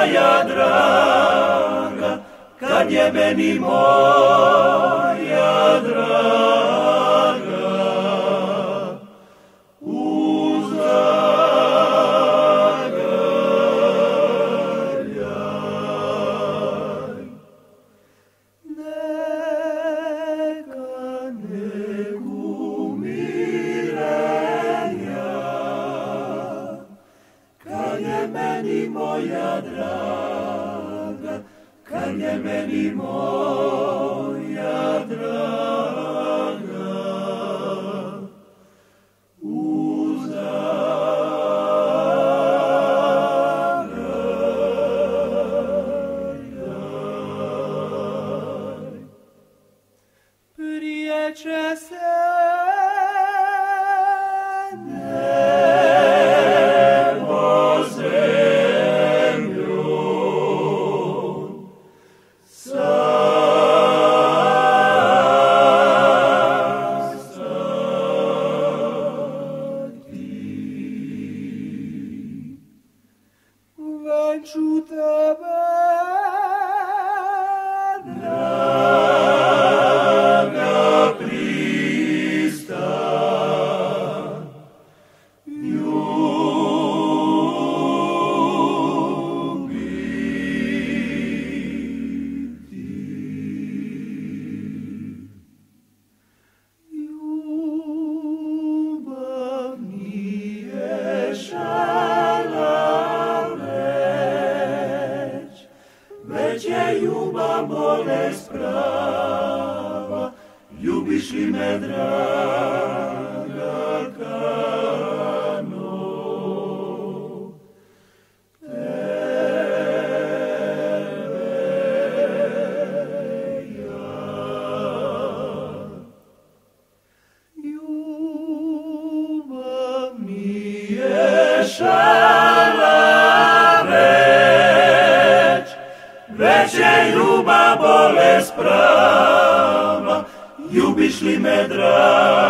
moja draga, kad je meni moja. meni moja draga, kad je meni moja draga. Prije Priječe se abad. ljubav bolest prava, ljubiš li me draga kano. Tebe ja ljubav mi je prava, ljubiš li me draga?